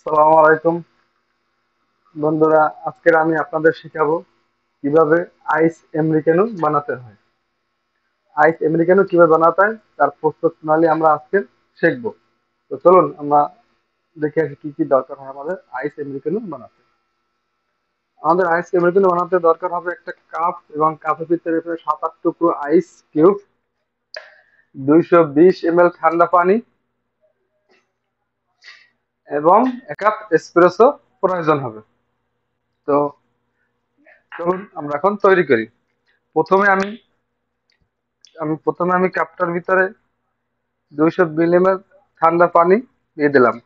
আসসালামু আলাইকুম। বন্ধুরা, আজকের আমি আপনাদের শেখাবো কীভাবে আইস আমেরিকানো বানাতে হয়। আইস আমেরিকানো কীভাবে বানাতে হয়, তার প্রস্তুত প্রণালী আমরা আজকে শিখব। তো চলুন, আমরা দেখে আসি কি কি দরকার হয় আমাদের আইস আমেরিকানো বানাতে। আমাদের আইস আমেরিকানো বানাতে দরকার হবে একটা কাপ এবং কাপের ভিতরে সাত আট টুকরো আইস কিউব, দুইশো বিশ এম ঠান্ডা পানি এবং এক কাপ এসপ্রেসো প্রয়োজন হবে। তো চলুন, আমরা এখন তৈরি করি। প্রথমে আমি আমি প্রথমে আমি কাপটার ভিতরে দুইশো মিলিমিটার ঠান্ডা পানি দিয়ে দিলাম।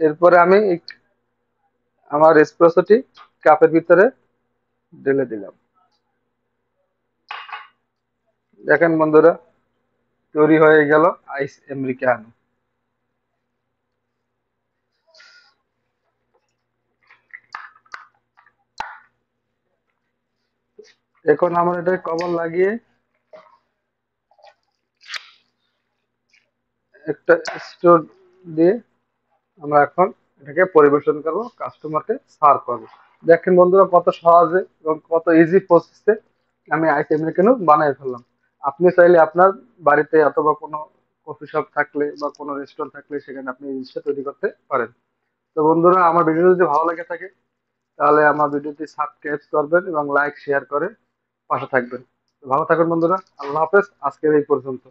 এরপরে আমি আমার এসপ্রেসোটি কাপের ভিতরে ঢেলে দিলাম। দেখেন বন্ধুরা, তৈরি হয়ে গেল আইস আমেরিকানো এখন আমরা এটা কভার লাগিয়ে একটা স্টোর দিয়ে আমরা এখন এটাকে পরিবেশন করব কাস্টমারকে সার্ভ করব। দেখেন বন্ধুরা কত সহজে এবং কত ইজি প্রসেসে আমি আইস আমেরিকানো বানিয়ে ফেললাম। আপনি চাইলে আপনার বাড়িতে অথবা কোনো কফি শপ থাকলে বা কোনো রেস্টুরেন্ট থাকলে সেখানে আপনি এই জিনিসটা তৈরি করতে পারেন। তো বন্ধুরা, আমার ভিডিও যদি ভালো লাগে থাকে, তাহলে আমার ভিডিওটি সাবস্ক্রাইব করবেন এবং লাইক শেয়ার করে পাশে থাকবেন। ভালো থাকবেন বন্ধুরা, আল্লাহ হাফেজ, আজকের এই পর্যন্ত।